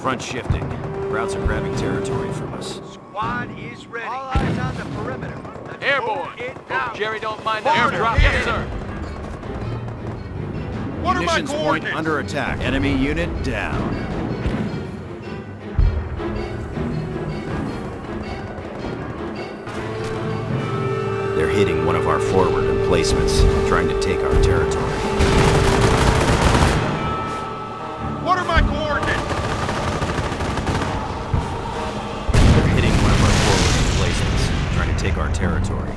Front shifting. Routes are grabbing territory from us. Squad is ready. All eyes on the perimeter. Let's Airborne. hold down. Jerry don't mind the Order, airdrop. Yes, sir. What are my Munitions point coordinates? under attack. Enemy unit down. They're hitting one of our forward emplacements, trying to take our territory. Take our territory.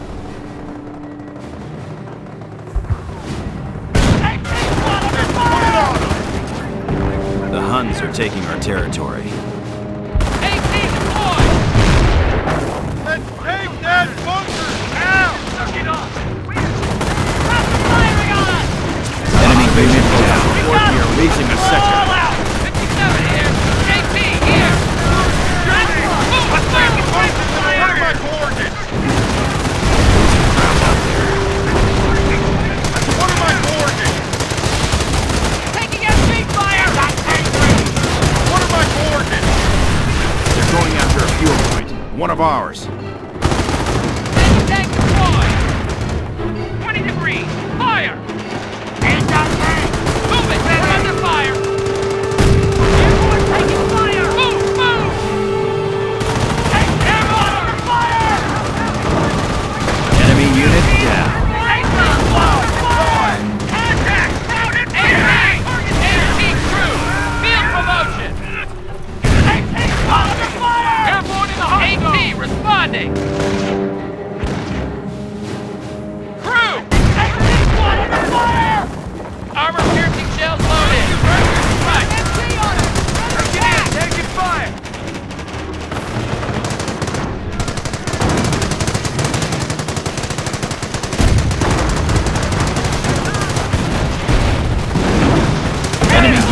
The Huns are taking our territory. Let's take that bunker down. Suck it off. Enemy unit down. We are losing a sector. What are my coordinates? Ground out there. What are my coordinates? What are my coordinates? They're going after a fuel point. One of ours.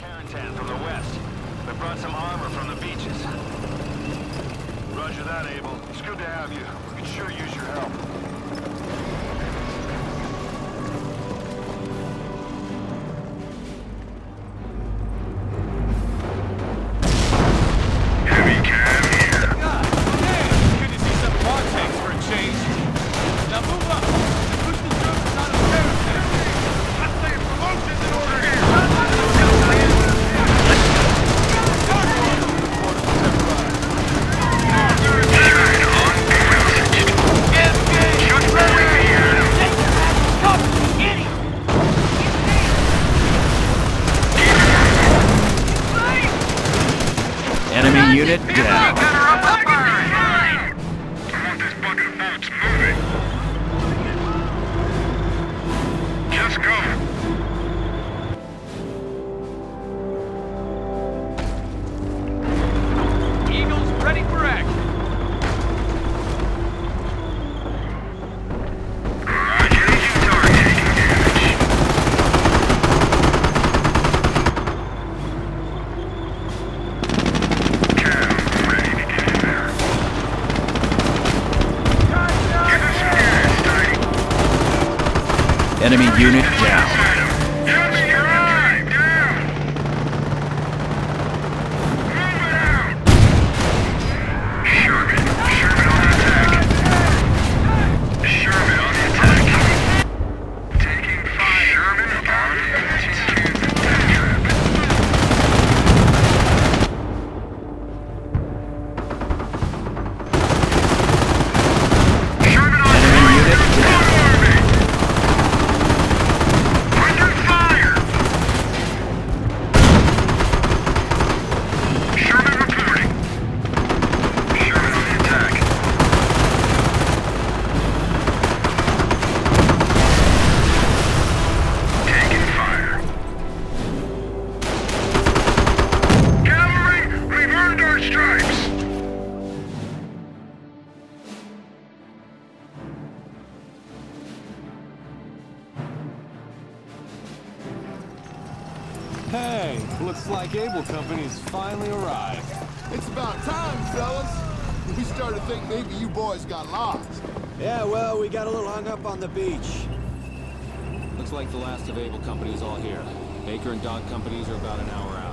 Entering from the west. We brought some armor from the beaches. Roger that, Able. It's good to have you. We could sure use your help. get down. Enemy unit down. Looks like Able Company's finally arrived. It's about time, fellas. We started to think maybe you boys got lost. Yeah, well, we got a little hung up on the beach. Looks like the last of Able Company is all here. Baker and Dog companies are about an hour out.